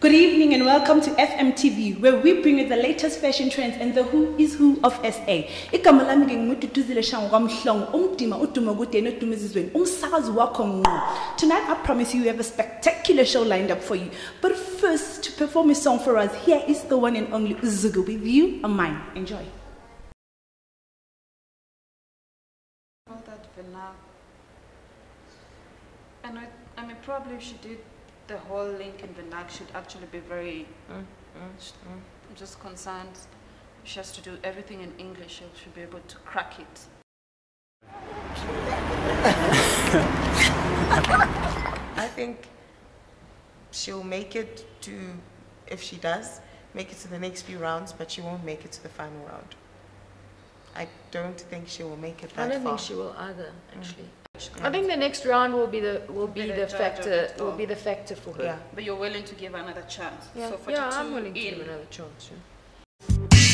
Good evening and welcome to FMTV, where we bring you the latest fashion trends and the who is who of SA. Igama lami ngingududuzile Shangu kwamhlongo, umdima uduma kude ezizweni, umsakazi wakho ngqo. Tonight I promise you we have a spectacular show lined up for you. But first, to perform a song for us, here is the one and only Uzugu with you and mine. Enjoy. And I, I mean, probably she did the whole link in Vinag, should actually be very. Mm, I'm just concerned. She has to do everything in English. She should be able to crack it. I think she'll make it to, if she does, make it to the next few rounds, but she won't make it to the final round. I don't think she will make it that I don't far. think she will either, actually. Mm. I think the next round will be the will be Be the the factor will be the factor for her. Yeah. But you're willing to give another chance. yeah, So yeah I'm 42 willing to give another chance. Yeah.